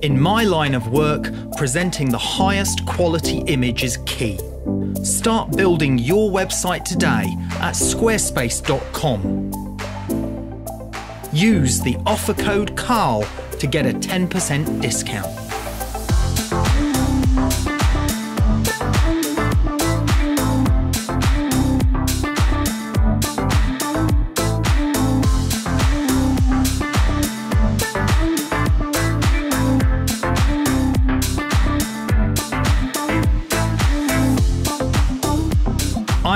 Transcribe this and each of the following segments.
In my line of work, presenting the highest quality image is key. Start building your website today at squarespace.com. Use the offer code KARL to get a 10% discount.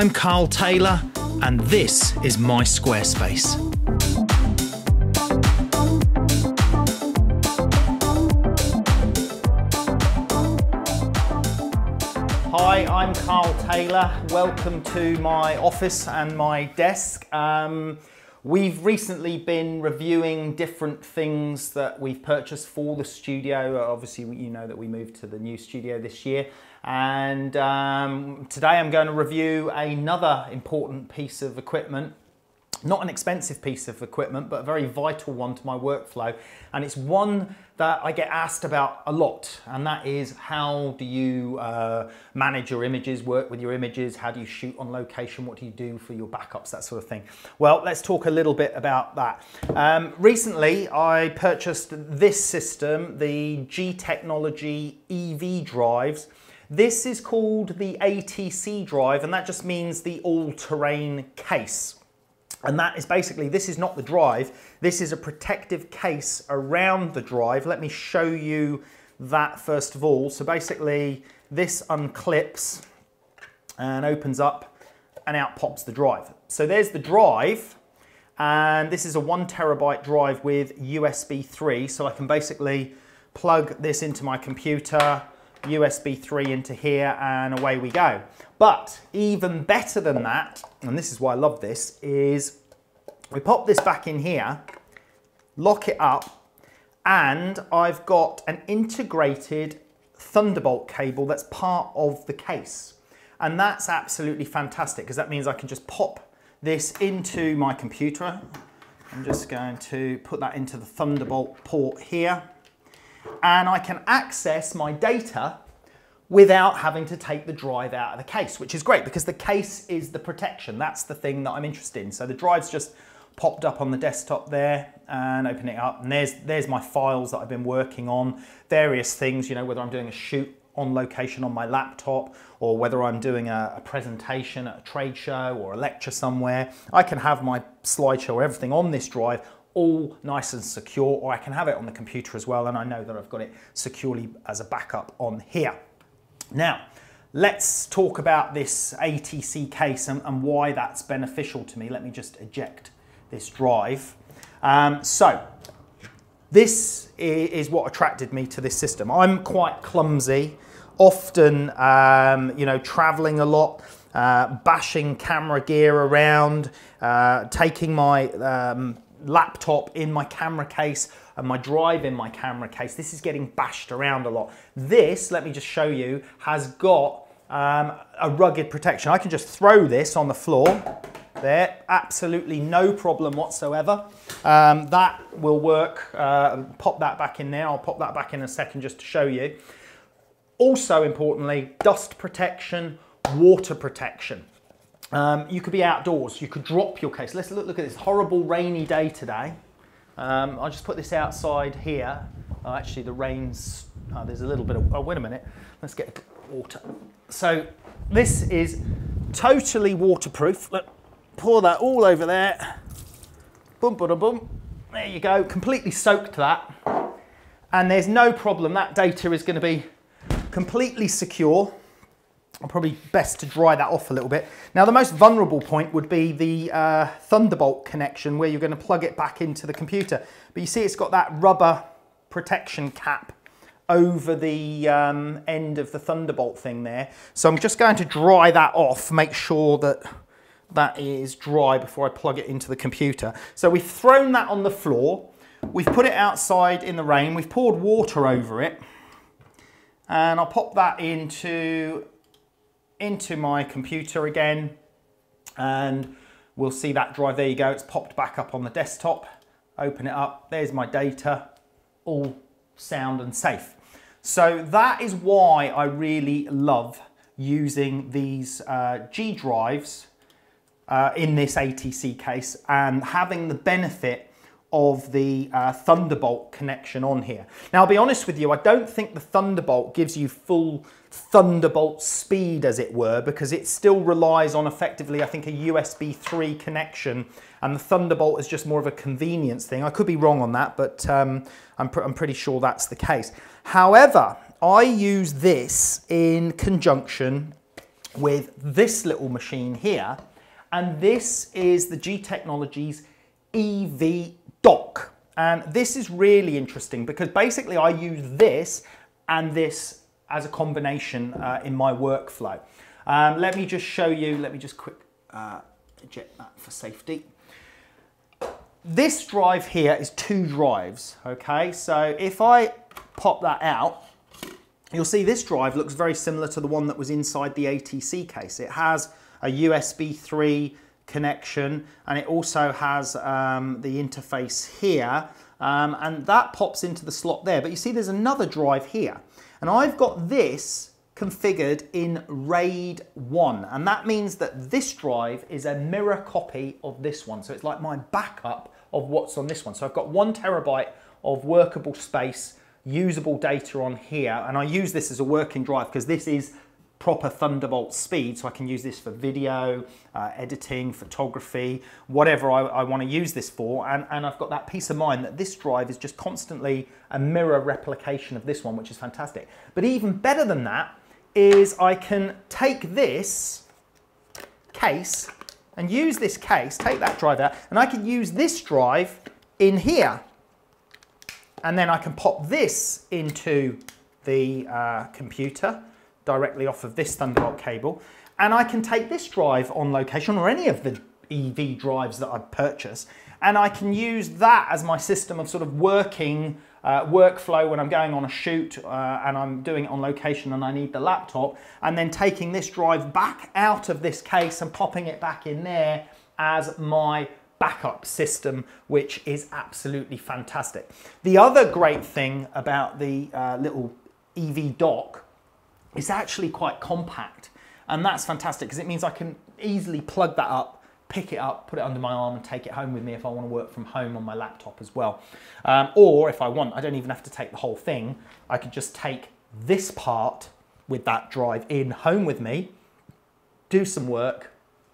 I'm Karl Taylor, and this is my Squarespace. Hi, I'm Karl Taylor. Welcome to my office and my desk. Um, we've recently been reviewing different things that we've purchased for the studio. Obviously, you know that we moved to the new studio this year. And um, today I'm going to review another important piece of equipment not an expensive piece of equipment, but a very vital one to my workflow. And it's one that I get asked about a lot, and that is how do you uh, manage your images, work with your images, how do you shoot on location, what do you do for your backups, that sort of thing. Well, let's talk a little bit about that. Um, recently, I purchased this system, the G Technology EV drives. This is called the ATC drive, and that just means the all-terrain case. And that is basically, this is not the drive, this is a protective case around the drive. Let me show you that first of all. So basically, this unclips and opens up and out pops the drive. So there's the drive, and this is a one terabyte drive with USB 3. So I can basically plug this into my computer, USB 3 into here, and away we go. But even better than that, and this is why I love this, is we pop this back in here, lock it up, and I've got an integrated Thunderbolt cable that's part of the case. And that's absolutely fantastic because that means I can just pop this into my computer. I'm just going to put that into the Thunderbolt port here. And I can access my data without having to take the drive out of the case, which is great because the case is the protection. That's the thing that I'm interested in. So the drive's just popped up on the desktop there and open it up. And there's, there's my files that I've been working on, various things, you know, whether I'm doing a shoot on location on my laptop or whether I'm doing a, a, presentation at a trade show or a lecture somewhere, I can have my slideshow or everything on this drive all nice and secure or I can have it on the computer as well and I know that I've got it securely as a backup on here. Now, let's talk about this ATC case and, and, why that's beneficial to me. Let me just eject this drive. Um, so, this is what attracted me to this system. I'm quite clumsy, often, um, you know, traveling a lot, uh, bashing camera gear around, uh, taking my um, laptop in my camera case and my drive in my camera case. This is getting bashed around a lot. This, let me just show you, has got um, a rugged protection. I can just throw this on the floor there, absolutely no problem whatsoever. Um, that will work, uh, pop that back in there. I'll pop that back in a second just to show you. Also importantly, dust protection, water protection. Um, you could be outdoors, you could drop your case. Let's look, look at this horrible rainy day today. Um, I'll just put this outside here. Oh, actually, the rain's, oh, there's a little bit of, oh, wait a minute. Let's get water. So this is totally waterproof. Look, pour that all over there. Boom, boom, boom. There you go, completely soaked that. And there's no problem, that data is gonna be completely secure probably best to dry that off a little bit. Now the most vulnerable point would be the uh, Thunderbolt connection where you're going to plug it back into the computer. But you see it's got that rubber protection cap over the um, end of the Thunderbolt thing there. So I'm just going to dry that off, make sure that that is dry before I plug it into the computer. So we've thrown that on the floor. We've put it outside in the rain. We've poured water over it. And I'll pop that into into my computer again and we'll see that drive. There you go. It's popped back up on the desktop. Open it up. There's my data all sound and safe. So that is why I really love using these uh, G drives uh, in this ATC case and having the benefit of the uh, Thunderbolt connection on here. Now, I'll be honest with you, I don't think the Thunderbolt gives you full Thunderbolt speed, as it were, because it still relies on effectively, I think, a USB 3 connection, and the Thunderbolt is just more of a convenience thing. I could be wrong on that, but um, I'm, pr I'm pretty sure that's the case. However, I use this in conjunction with this little machine here, and this is the G Technologies EV dock. And this is really interesting because basically I use this and this as a combination uh, in my workflow. Um, let me just show you, let me just quick uh, eject that for safety. This drive here is two drives, okay? So if I pop that out, you'll see this drive looks very similar to the one that was inside the ATC case. It has a USB 3 connection and it also has um, the interface here. Um, and that pops into the slot there. But you see there's another drive here. And I've got this configured in RAID 1 and that means that this drive is a mirror copy of this one. So it's like my backup of what's on this one. So I've got one terabyte of workable space usable data on here. And I use this as a working drive because this is proper Thunderbolt speed, so I can use this for video, uh, editing, photography, whatever I, I want to use this for. And, and I've got that peace of mind that this drive is just constantly a mirror replication of this one, which is fantastic. But even better than that is I can take this case and use this case, take that drive out, and I can use this drive in here. And then I can pop this into the uh, computer directly off of this Thunderbolt cable. And I can take this drive on location or any of the EV drives that I purchase and I can use that as my system of sort of working uh, workflow when I'm going on a shoot uh, and I'm doing it on location and I need the laptop and then taking this drive back out of this case and popping it back in there as my backup system, which is absolutely fantastic. The other great thing about the uh, little EV dock it's actually quite compact. And that's fantastic because it means I can easily plug that up, pick it up, put it under my arm and take it home with me if I want to work from home on my laptop as well. Um, or if I want, I don't even have to take the whole thing. I could just take this part with that drive in home with me, do some work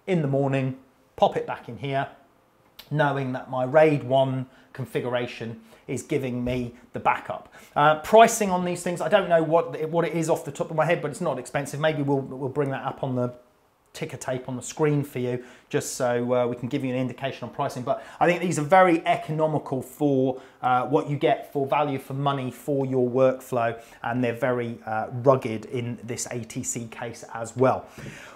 in the morning, pop it back in here, knowing that my RAID 1 configuration is giving me the backup. Uh, pricing on these things, I don't know what, what it is off the top of my head, but it's not expensive. Maybe we'll, we'll bring that up on the ticker tape on the screen for you just so uh, we can give you an indication on pricing but I think these are very economical for uh, what you get for value for money for your workflow and they're very uh, rugged in this ATC case as well.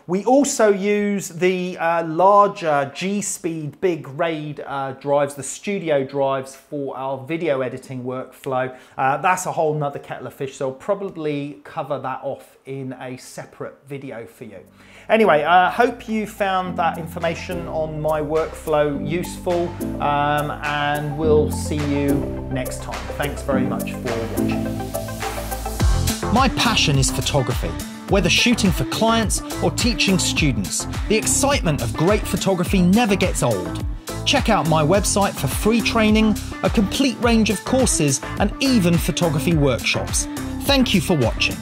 We also use the uh, larger G-Speed big RAID uh, drives, the studio drives for our video editing workflow. Uh, that's a whole nother kettle of fish so I'll probably cover that off in a separate video for you. Anyway, I uh, hope you found that information on my workflow useful um, and we'll see you next time. Thanks very much for watching. My passion is photography. Whether shooting for clients or teaching students, the excitement of great photography never gets old. Check out my website for free training, a complete range of courses, and even photography workshops. Thank you for watching.